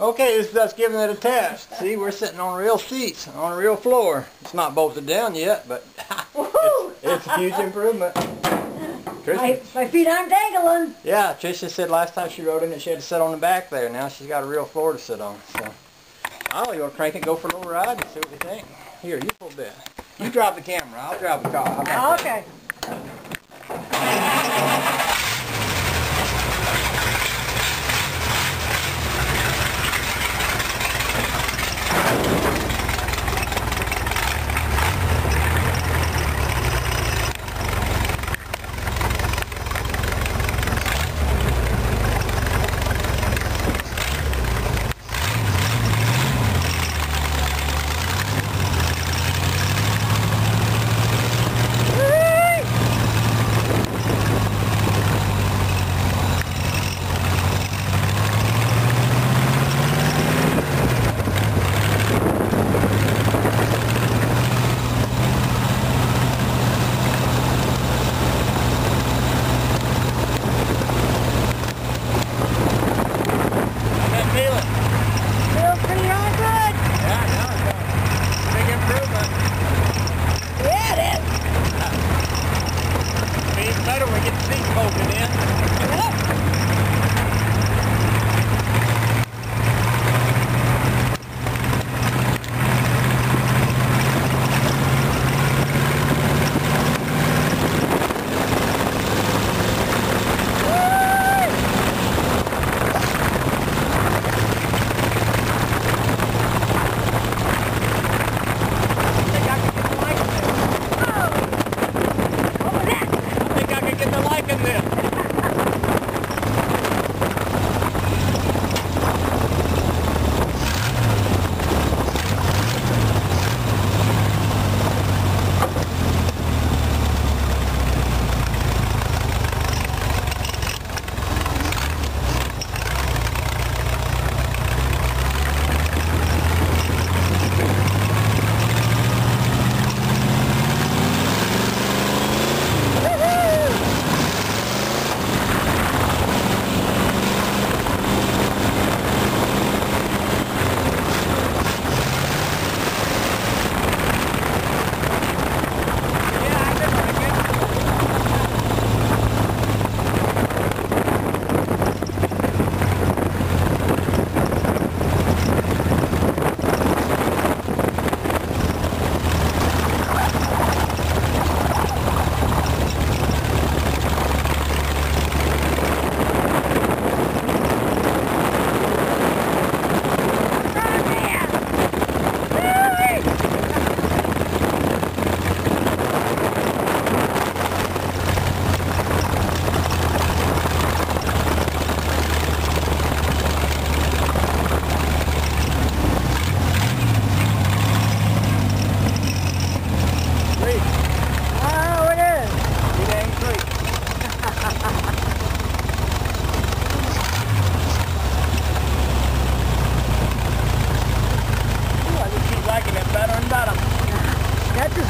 Okay, this is us giving it a test. See, we're sitting on real seats, on a real floor. It's not bolted down yet, but Woohoo! it's a huge improvement. My, my feet aren't dangling. yeah, Tricia said last time she rode in it, she had to sit on the back there. Now she's got a real floor to sit on. So, oh, you want to crank it, go for a little ride, and see what you think. Here, you pull bit. You drive the camera. I'll drive the car. Okay. That feeling. Feels pretty darn good. Yeah, now it's a big improvement. Yeah, it is. Better we get the seats bolted in.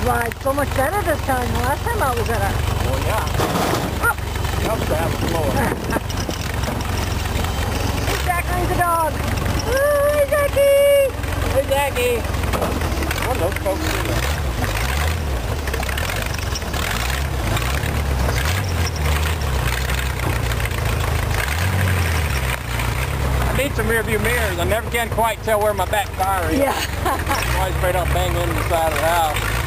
Rides so much better this time than last time I was at it. Oh yeah. Helps to have a floor. Hey, Zachary's the dog. Oh, hey, Zachy. Hey Jackie. What are those folks doing? I need some rear view mirrors. I never can quite tell where my back tire is. Yeah. I'm always afraid I'll bang into the side of the house.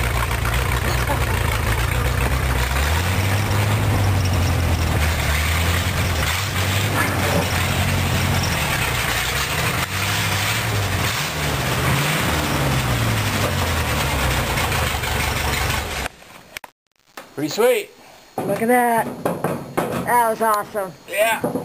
Pretty sweet. Look at that. That was awesome. Yeah.